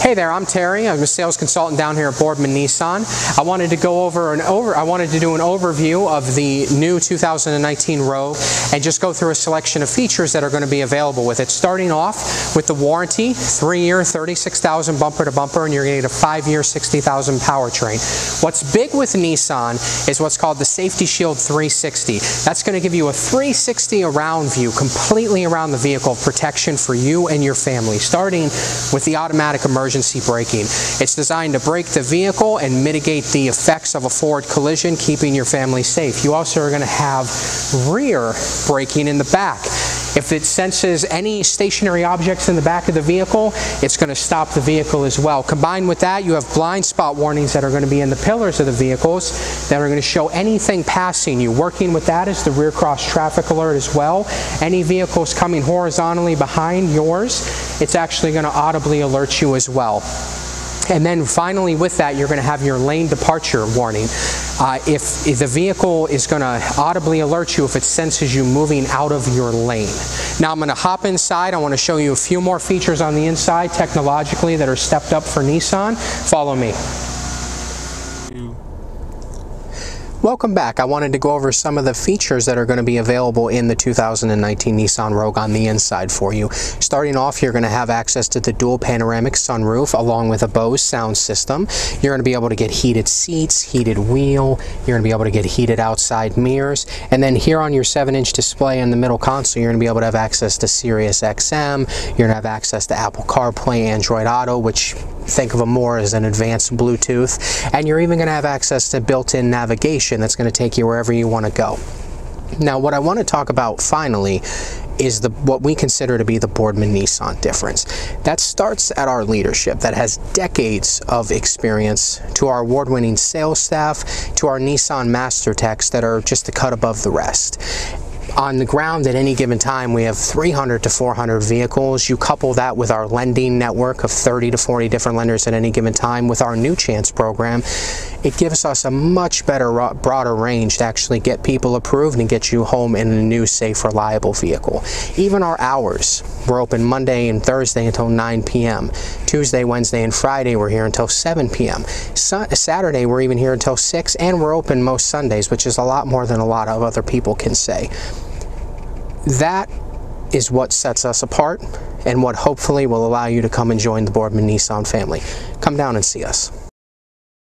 Hey there, I'm Terri. I'm a sales consultant down here at Boardman Nissan. I wanted to go over an over I wanted to do an overview of the new 2019 Rogue and just go through a selection of features that are going to be available with it. Starting off with the warranty, 3-year 36,000 bumper to bumper and you're going to get a 5-year 60,000 powertrain. What's big with Nissan is what's called the Safety Shield 360. That's going to give you a 360 around view completely around the vehicle protection for you and your family starting with the automatic emergency emergency braking. It's designed to brake the vehicle and mitigate the effects of a forward collision, keeping your family safe. You also are going to have rear braking in the back. If it senses any stationary objects in the back of the vehicle, it's going to stop the vehicle as well. Combined with that, you have blind spot warnings that are going to be in the pillars of the vehicles that are going to show anything passing you. Working with that is the rear cross traffic alert as well. Any vehicles coming horizontally behind yours, it's actually going to audibly alert you as well. And then finally with that, you're going to have your lane departure warning. Uh, if, if, the vehicle is going to audibly alert you if it senses you moving out of your lane. Now I'm going to hop inside. I want to show you a few more features on the inside technologically that are stepped up for Nissan. Follow me. Welcome back. I wanted to go over some of the features that are going to be available in the 2019 Nissan Rogue on the inside for you. Starting off, you're going to have access to the dual panoramic sunroof along with a Bose sound system. You're going to be able to get heated seats, heated wheel, you're going to be able to get heated outside mirrors, and then here on your 7-inch display in the middle console, you're going to be able to have access to Sirius XM, you're going to have access to Apple CarPlay, Android Auto, which think of them more as an advanced Bluetooth, and you're even going to have access to built-in navigation that's going to take you wherever you want to go. Now, what I want to talk about finally is the what we consider to be the Boardman Nissan difference. That starts at our leadership that has decades of experience, to our award-winning sales staff, to our Nissan Master Techs that are just a cut above the rest on the ground at any given time, we have 300 to 400 vehicles. You couple that with our lending network of 30 to 40 different lenders at any given time with our new chance program, it gives us a much better, broader range to actually get people approved and get you home in a new, safe, reliable vehicle. Even our hours, we're open Monday and Thursday until 9 p.m. Tuesday, Wednesday, and Friday, we're here until 7 p.m. Saturday, we're even here until 6, and we're open most Sundays, which is a lot more than a lot of other people can say. That is what sets us apart and what hopefully will allow you to come and join the Boardman Nissan family. Come down and see us.